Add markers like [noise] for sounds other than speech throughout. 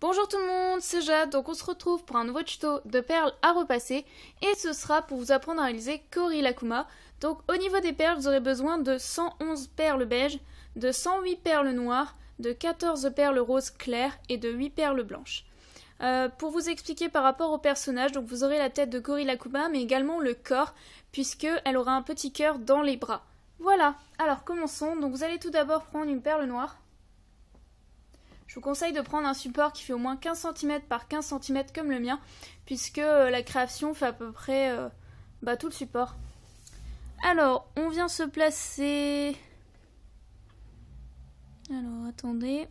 Bonjour tout le monde, c'est Jade, donc on se retrouve pour un nouveau tuto de perles à repasser et ce sera pour vous apprendre à réaliser Lakuma. Donc au niveau des perles, vous aurez besoin de 111 perles beige, de 108 perles noires, de 14 perles roses claires et de 8 perles blanches. Euh, pour vous expliquer par rapport au personnage, donc vous aurez la tête de Lakuma mais également le corps puisqu'elle aura un petit cœur dans les bras. Voilà, alors commençons. Donc vous allez tout d'abord prendre une perle noire. Je vous conseille de prendre un support qui fait au moins 15 cm par 15 cm comme le mien, puisque euh, la création fait à peu près euh, bah, tout le support. Alors, on vient se placer... Alors, attendez.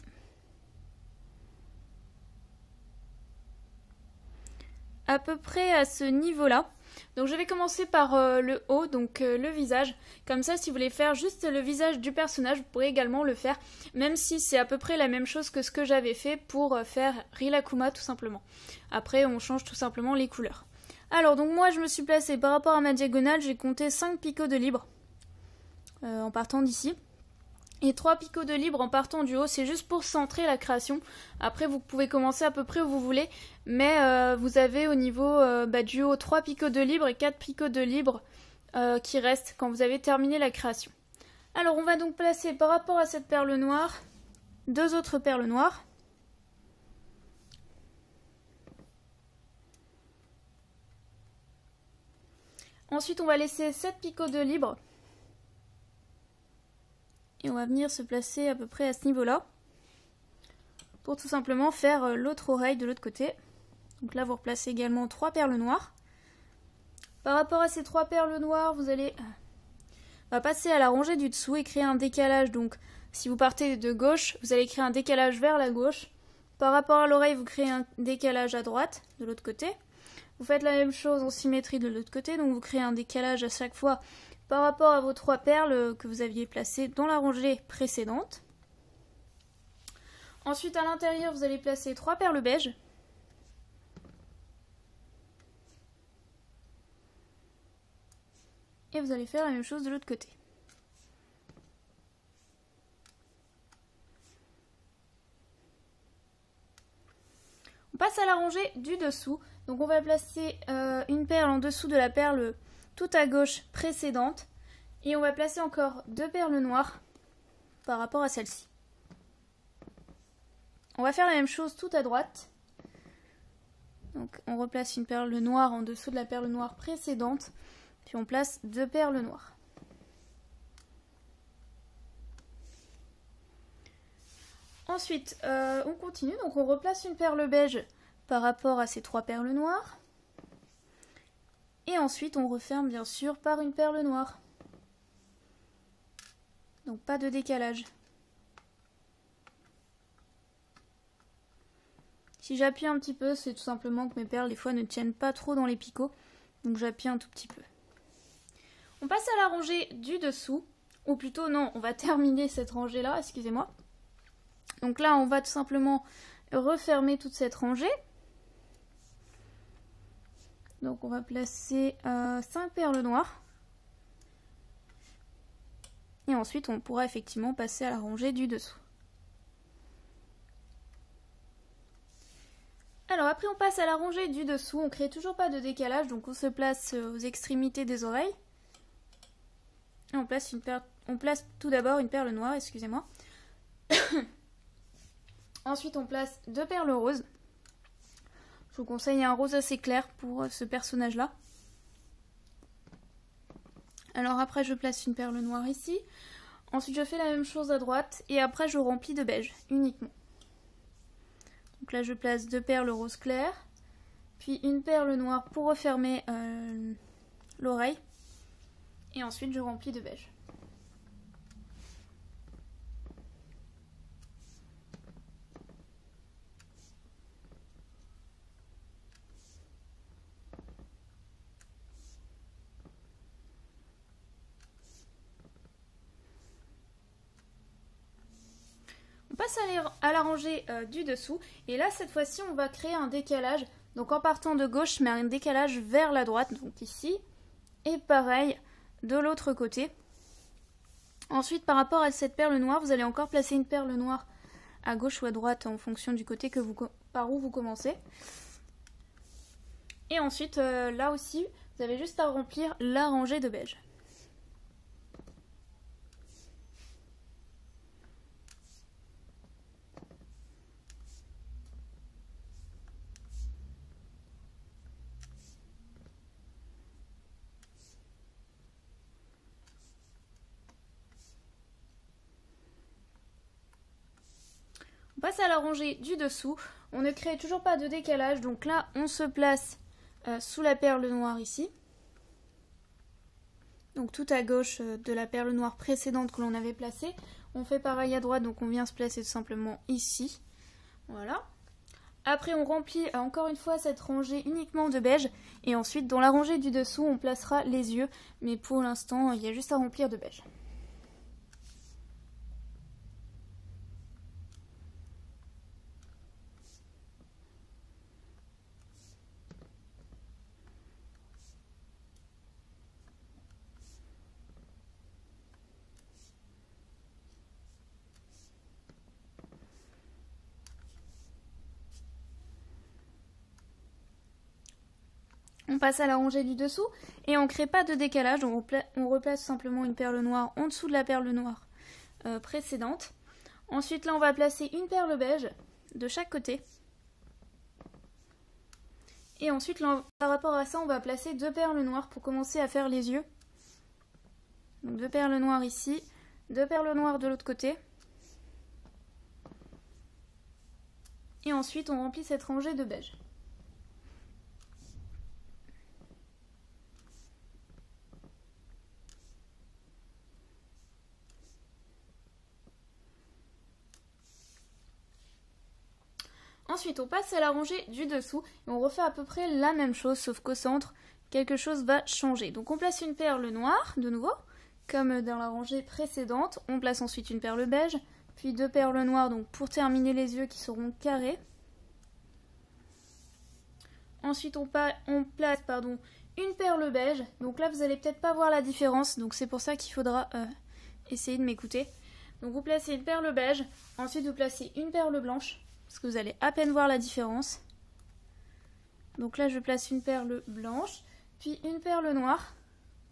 À peu près à ce niveau-là. Donc je vais commencer par euh, le haut, donc euh, le visage. Comme ça, si vous voulez faire juste le visage du personnage, vous pourrez également le faire, même si c'est à peu près la même chose que ce que j'avais fait pour euh, faire Rilakuma tout simplement. Après, on change tout simplement les couleurs. Alors, donc moi, je me suis placée par rapport à ma diagonale, j'ai compté 5 picots de libre en partant d'ici. Et 3 picots de libre en partant du haut, c'est juste pour centrer la création. Après, vous pouvez commencer à peu près où vous voulez, mais euh, vous avez au niveau euh, bah, du haut 3 picots de libre et 4 picots de libre euh, qui restent quand vous avez terminé la création. Alors, on va donc placer par rapport à cette perle noire, deux autres perles noires. Ensuite, on va laisser 7 picots de libre on va venir se placer à peu près à ce niveau-là. Pour tout simplement faire euh, l'autre oreille de l'autre côté. Donc là, vous replacez également trois perles noires. Par rapport à ces trois perles noires, vous allez euh, va passer à la rangée du dessous et créer un décalage. Donc, si vous partez de gauche, vous allez créer un décalage vers la gauche. Par rapport à l'oreille, vous créez un décalage à droite, de l'autre côté. Vous faites la même chose en symétrie de l'autre côté, donc vous créez un décalage à chaque fois par rapport à vos trois perles que vous aviez placées dans la rangée précédente. Ensuite, à l'intérieur, vous allez placer trois perles beige. Et vous allez faire la même chose de l'autre côté. On passe à la rangée du dessous. Donc on va placer euh, une perle en dessous de la perle tout à gauche précédente. Et on va placer encore deux perles noires par rapport à celle-ci. On va faire la même chose tout à droite. Donc on replace une perle noire en dessous de la perle noire précédente. Puis on place deux perles noires. Ensuite, euh, on continue. Donc on replace une perle beige par rapport à ces trois perles noires. Et ensuite, on referme bien sûr par une perle noire. Donc pas de décalage. Si j'appuie un petit peu, c'est tout simplement que mes perles, des fois, ne tiennent pas trop dans les picots. Donc j'appuie un tout petit peu. On passe à la rangée du dessous. Ou plutôt, non, on va [laughs] terminer cette rangée-là, excusez-moi. Donc là, on va tout simplement refermer toute cette rangée. Donc on va placer 5 euh, perles noires. Et ensuite on pourra effectivement passer à la rangée du dessous. Alors après on passe à la rangée du dessous, on crée toujours pas de décalage, donc on se place euh, aux extrémités des oreilles. Et on place, une on place tout d'abord une perle noire, excusez-moi. [coughs] Ensuite on place deux perles roses. Je vous conseille un rose assez clair pour euh, ce personnage-là. Alors après, je place une perle noire ici. Ensuite, je fais la même chose à droite. Et après, je remplis de beige uniquement. Donc là, je place deux perles rose clair. Puis une perle noire pour refermer euh, l'oreille. Et ensuite, je remplis de beige. Passe à la rangée euh, du dessous. Et là, cette fois-ci, on va créer un décalage. Donc en partant de gauche, mais un décalage vers la droite, donc ici. Et pareil, de l'autre côté. Ensuite, par rapport à cette perle noire, vous allez encore placer une perle noire à gauche ou à droite en fonction du côté par où vous commencez. Et ensuite, euh, là aussi, vous avez juste à remplir la rangée de beige. On passe à la rangée du dessous. On ne crée toujours pas de décalage, donc là on se place euh, sous la perle noire ici. Donc tout à gauche euh, de la perle noire précédente que l'on avait placée. On fait pareil à droite, donc on vient se placer tout simplement ici. Voilà. Après on remplit euh, encore une fois cette rangée uniquement de beige. Et ensuite dans la rangée du dessous on placera les yeux. Mais pour l'instant il y a juste à remplir de beige. On passe à la rangée du dessous et on ne crée pas de décalage, on, replace simplement une perle noire en dessous de la perle noire euh, précédente. Ensuite là on va placer une perle beige de chaque côté. Et ensuite par rapport à ça on va placer deux perles noires pour commencer à faire les yeux. Donc deux perles noires ici, deux perles noires de l'autre côté. Et ensuite on remplit cette rangée de beige. Ensuite, on passe à la rangée du dessous et on refait à peu près la même chose, sauf qu'au centre, quelque chose va changer. Donc on place une perle noire, de nouveau, comme dans la rangée précédente. On place ensuite une perle beige, puis deux perles noires, donc pour terminer les yeux qui seront carrés. Ensuite, on, place une perle beige. Donc là, vous allez peut-être pas voir la différence, donc c'est pour ça qu'il faudra euh, essayer de m'écouter. Donc vous placez une perle beige, ensuite vous placez une perle blanche, parce que vous allez à peine voir la différence. Donc là, je place une perle blanche, puis une perle noire,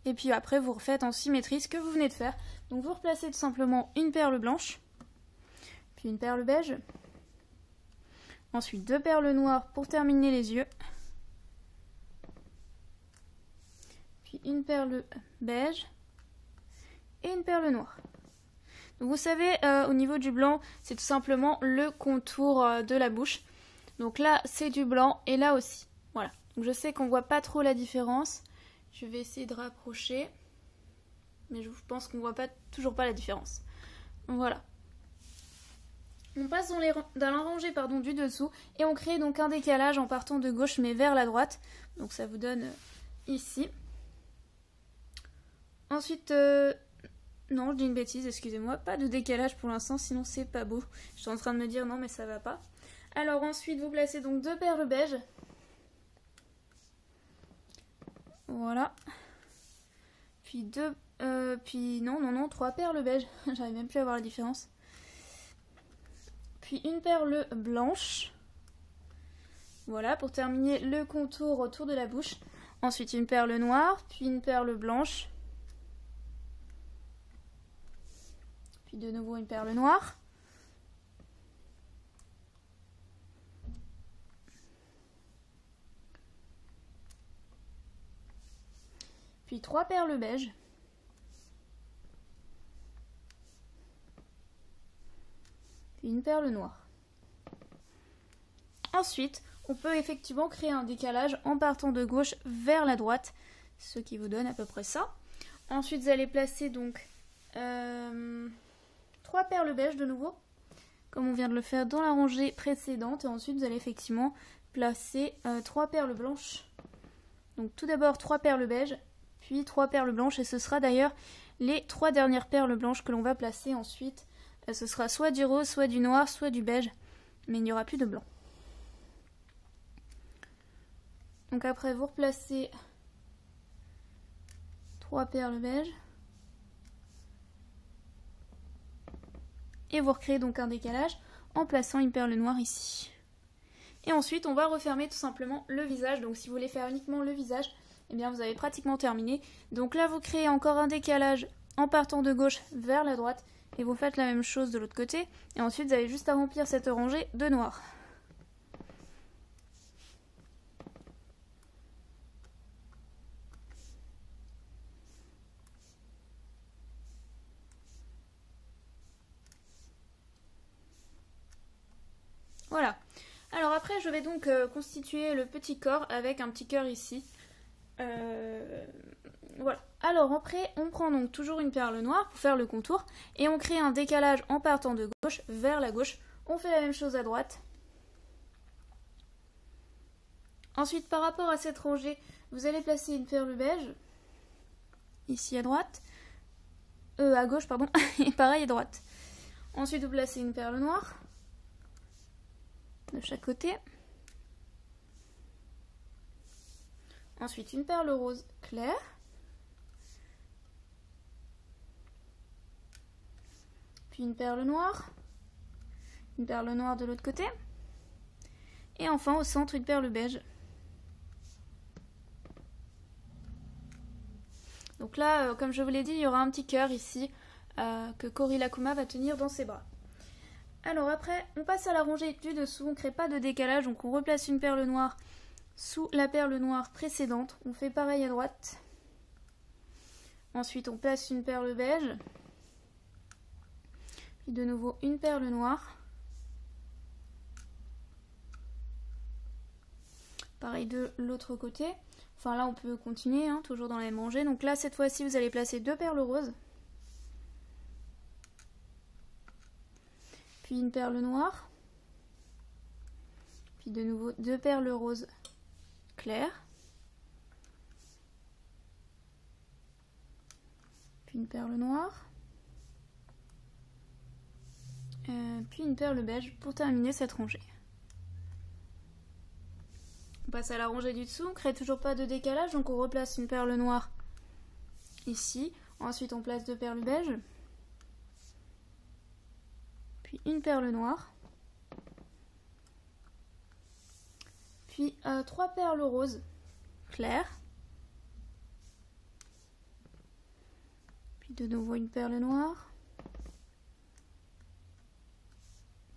et puis après, vous refaites en symétrie ce que vous venez de faire. Donc vous replacez tout simplement une perle blanche, puis une perle beige, ensuite deux perles noires pour terminer les yeux, puis une perle beige et une perle noire vous savez, euh, au niveau du blanc, c'est tout simplement le contour euh, de la bouche. Donc là, c'est du blanc et là aussi. Voilà. Je sais qu'on voit pas trop la différence. Je vais essayer de rapprocher. Mais je pense qu'on voit pas, toujours pas la différence. voilà. On passe dans, les, la rangée du dessous et on crée donc un décalage en partant de gauche mais vers la droite. Donc ça vous donne euh, ici. Ensuite, non, je dis une bêtise, excusez-moi. Pas de décalage pour l'instant, sinon c'est pas beau. Je suis en train de me dire non, mais ça va pas. Alors ensuite, vous placez donc deux perles beige. Voilà. Puis deux... Euh, puis non, non, non, trois perles beige. [laughs] J'arrive même plus à voir la différence. Puis une perle blanche. Voilà, pour terminer le contour autour de la bouche. Ensuite une perle noire, puis une perle blanche. De nouveau une perle noire. Puis trois perles beige. Une perle noire. Ensuite, on peut effectivement créer un décalage en partant de gauche vers la droite, ce qui vous donne à peu près ça. Ensuite, vous allez placer donc euh, trois perles beige de nouveau, comme on vient de le faire dans la rangée précédente. Et ensuite, vous allez effectivement placer euh, trois perles blanches. Donc tout d'abord trois perles beige, puis trois perles blanches. Et ce sera d'ailleurs les trois dernières perles blanches que l'on va placer ensuite. Euh, ce sera soit du rose, soit du noir, soit du beige. Mais il n'y aura plus de blanc. Donc après, vous replacez trois perles beige. Et vous recréez donc un décalage en plaçant une perle noire ici. Et ensuite, on va refermer tout simplement le visage. Donc si vous voulez faire uniquement le visage, eh bien vous avez pratiquement terminé. Donc là, vous créez encore un décalage en partant de gauche vers la droite. Et vous faites la même chose de l'autre côté. Et ensuite, vous avez juste à remplir cette rangée de noir. Voilà. Alors après, je vais donc euh, constituer le petit corps avec un petit cœur ici. Euh, voilà. Alors après, on prend donc toujours une perle noire pour faire le contour et on crée un décalage en partant de gauche vers la gauche. On fait la même chose à droite. Ensuite, par rapport à cette rangée, vous allez placer une perle beige ici à droite, euh, à gauche pardon, [laughs] et pareil à droite. Ensuite, vous placez une perle noire de chaque côté. Ensuite, une perle rose claire. Puis une perle noire. Une perle noire de l'autre côté. Et enfin, au centre, une perle beige. Donc là, euh, comme je vous l'ai dit, il y aura un petit cœur ici euh, que Cory Lakuma va tenir dans ses bras. Alors après, on passe à la rangée du dessous, on ne crée pas de décalage, donc on replace une perle noire sous la perle noire précédente. On fait pareil à droite. Ensuite, on place une perle beige. Puis de nouveau une perle noire. Pareil de l'autre côté. Enfin là, on peut continuer, hein, toujours dans la même rangée. Donc là, cette fois-ci, vous allez placer deux perles roses. Puis une perle noire, puis de nouveau deux perles roses claires, puis une perle noire, euh, puis une perle beige pour terminer cette rangée. On passe à la rangée du dessous, on crée toujours pas de décalage, donc on replace une perle noire ici, ensuite on place deux perles beiges, une perle noire, puis euh, trois perles roses claires, puis de nouveau une perle noire,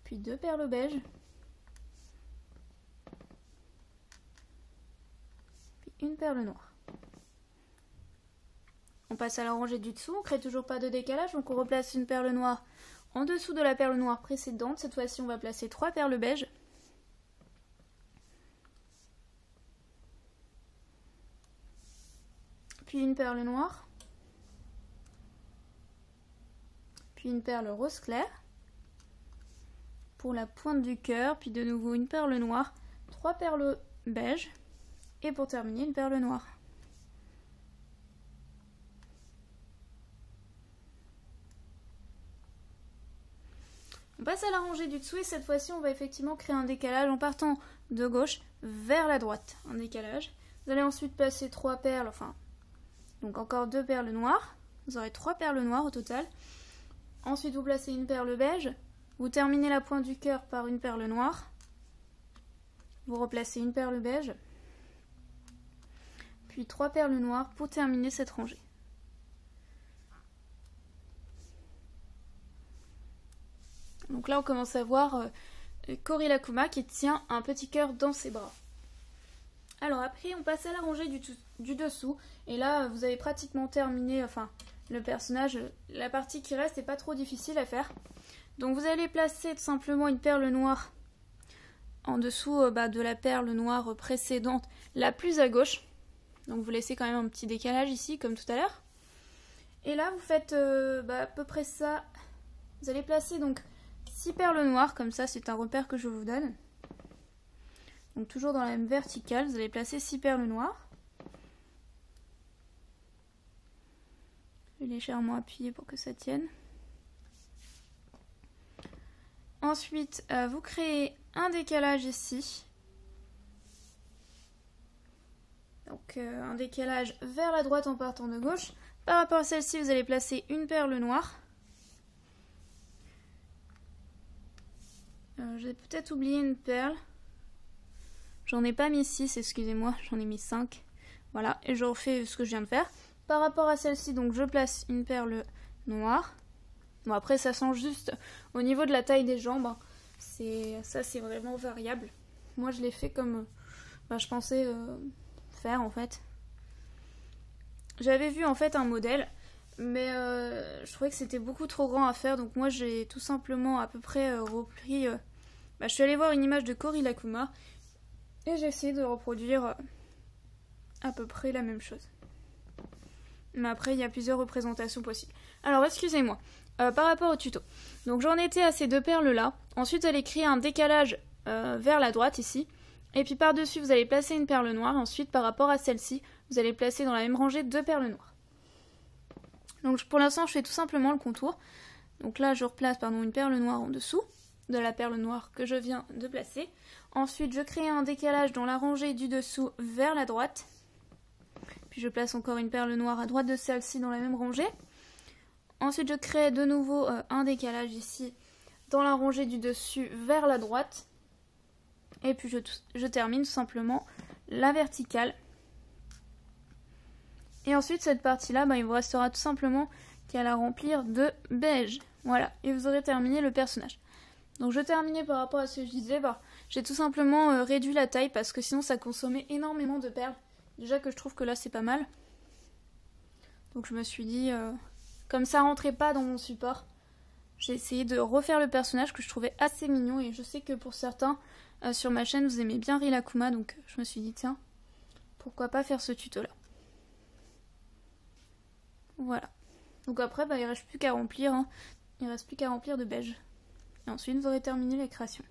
puis deux perles beiges, puis une perle noire. On passe à la rangée du dessous, on crée toujours pas de décalage, donc on replace une perle noire en dessous de la perle noire précédente, cette fois-ci, on va placer trois perles beiges. Puis une perle noire. Puis une perle rose clair. Pour la pointe du cœur, puis de nouveau une perle noire, trois perles beiges. Et pour terminer, une perle noire. On passe à la rangée du dessous et cette fois-ci on va effectivement créer un décalage en partant de gauche vers la droite. Un décalage. Vous allez ensuite passer trois perles, enfin, donc encore deux perles noires. Vous aurez trois perles noires au total. Ensuite vous placez une perle beige. Vous terminez la pointe du cœur par une perle noire. Vous replacez une perle beige. Puis trois perles noires pour terminer cette rangée. Donc là, on commence à voir euh, Cory Lakuma qui tient un petit cœur dans ses bras. Alors après, on passe à la rangée du, dessous. Et là, vous avez pratiquement terminé, enfin, le personnage. La partie qui reste n'est pas trop difficile à faire. Donc vous allez placer tout simplement une perle noire en dessous euh, bah, de la perle noire précédente, la plus à gauche. Donc vous laissez quand même un petit décalage ici, comme tout à l'heure. Et là, vous faites euh, bah, à peu près ça. Vous allez placer donc 6 perles noires, comme ça c'est un repère que je vous donne. Donc toujours dans la même verticale, vous allez placer 6 perles noires. Je vais légèrement appuyer pour que ça tienne. Ensuite, euh, vous créez un décalage ici. Donc euh, un décalage vers la droite en partant de gauche. Par rapport à celle-ci, vous allez placer une perle noire. Euh, j'ai peut-être oublié une perle. J'en ai pas mis 6, excusez-moi, j'en ai mis 5. Voilà, et je refais ce que je viens de faire. Par rapport à celle-ci, donc je place une perle noire. Bon après ça change juste au niveau de la taille des jambes. Hein. C'est ça c'est vraiment variable. Moi je l'ai fait comme bah, je pensais euh, faire en fait. J'avais vu en fait un modèle, mais euh, je trouvais que c'était beaucoup trop grand à faire, donc moi j'ai tout simplement à peu près euh, repris. Bah, je suis allée voir une image de Cory Lakuma et j'ai essayé de reproduire à peu près la même chose. Mais après, il y a plusieurs représentations possibles. Alors, excusez-moi. Euh, par rapport au tuto. Donc, j'en étais à ces deux perles-là. Ensuite, vous allez créer un décalage euh, vers la droite, ici. Et puis, par-dessus, vous allez placer une perle noire. Ensuite, par rapport à celle-ci, vous allez placer dans la même rangée deux perles noires. Pour l'instant, je fais tout simplement le contour. Donc là, je replace une perle noire en dessous de la perle noire que je viens de placer. Ensuite, je crée un décalage dans la rangée du dessous vers la droite. Puis je place encore une perle noire à droite de celle-ci dans la même rangée. Ensuite, je crée de nouveau euh, un décalage ici dans la rangée du dessus vers la droite. Et puis je, termine tout simplement la verticale. Et ensuite, cette partie-là, bah, il vous restera tout simplement qu'à la remplir de beige. Voilà, et vous aurez terminé le personnage. Donc je terminais par rapport à ce que je disais, bah, j'ai tout simplement euh, réduit la taille parce que sinon ça consommait énormément de perles. Déjà que je trouve que là c'est pas mal. Donc je me suis dit, euh, comme ça rentrait pas dans mon support, j'ai essayé de refaire le personnage que je trouvais assez mignon et je sais que pour certains euh, sur ma chaîne vous aimez bien Rilakuma donc je me suis dit tiens, pourquoi pas faire ce tuto là. Voilà. Donc après bah, il reste plus qu'à remplir, hein. il reste plus qu'à remplir de beige. Et ensuite vous aurez terminé les créations.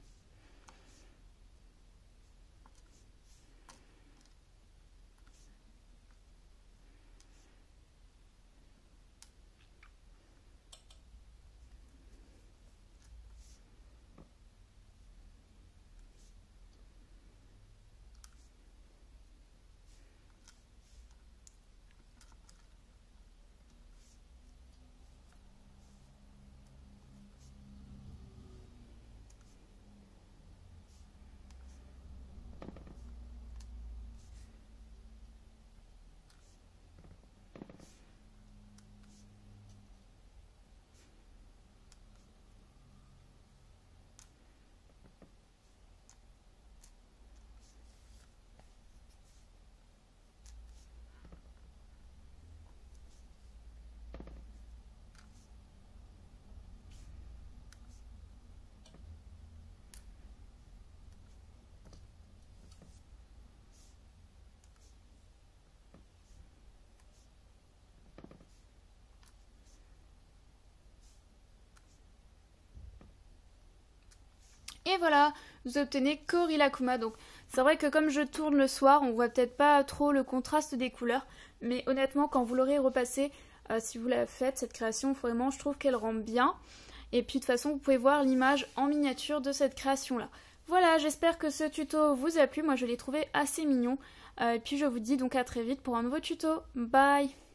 Et voilà, vous obtenez Korilakuma. Donc c'est vrai que comme je tourne le soir, on voit peut-être pas trop le contraste des couleurs. Mais honnêtement, quand vous l'aurez repassé, euh, si vous la faites, cette création, vraiment, je trouve qu'elle rend bien. Et puis de toute façon, vous pouvez voir l'image en miniature de cette création-là. Voilà, j'espère que ce tuto vous a plu. Moi, je l'ai trouvé assez mignon. Euh, et puis je vous dis donc à très vite pour un nouveau tuto. Bye